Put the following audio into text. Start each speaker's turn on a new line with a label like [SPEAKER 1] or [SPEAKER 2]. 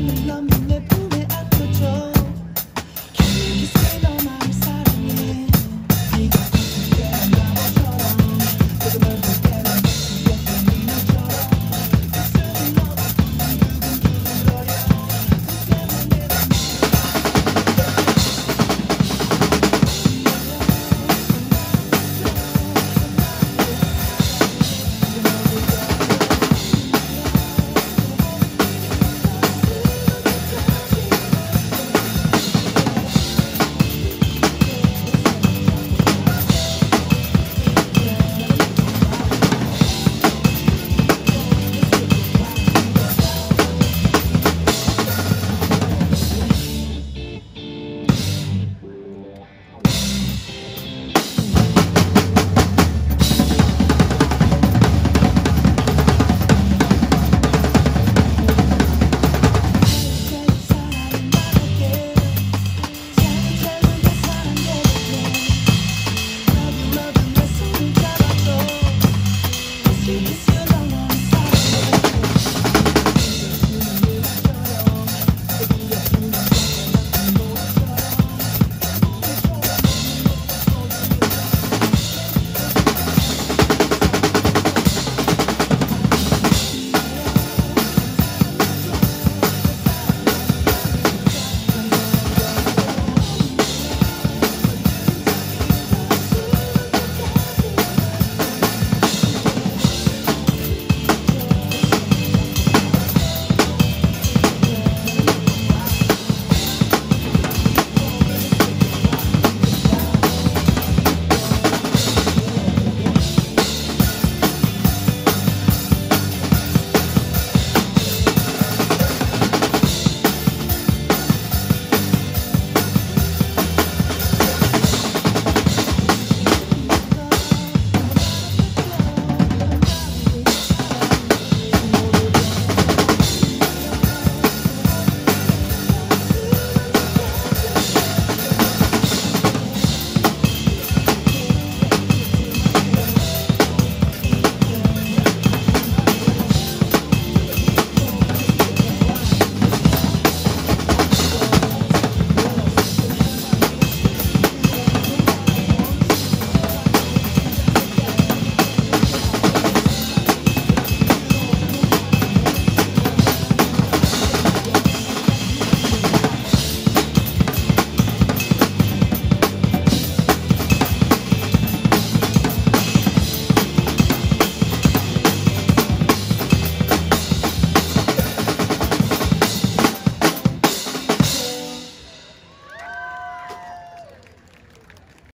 [SPEAKER 1] la la la